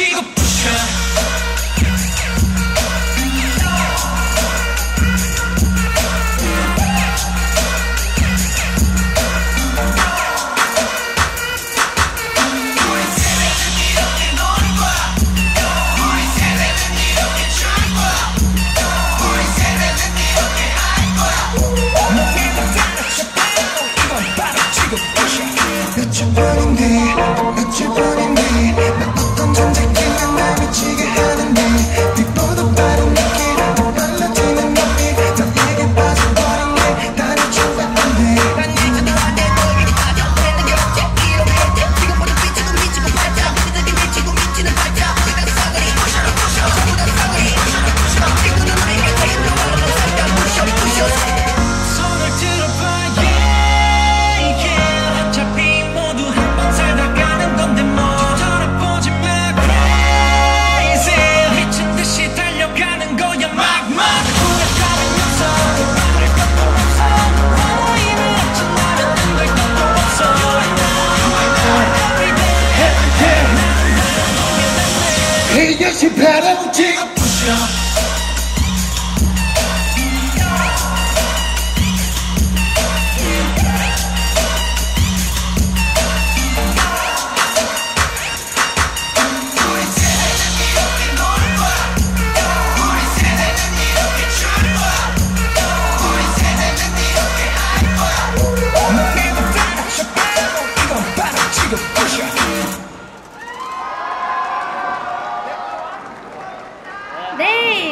치고 부셔 It's your burning day, it's your burning day. 실패하는 지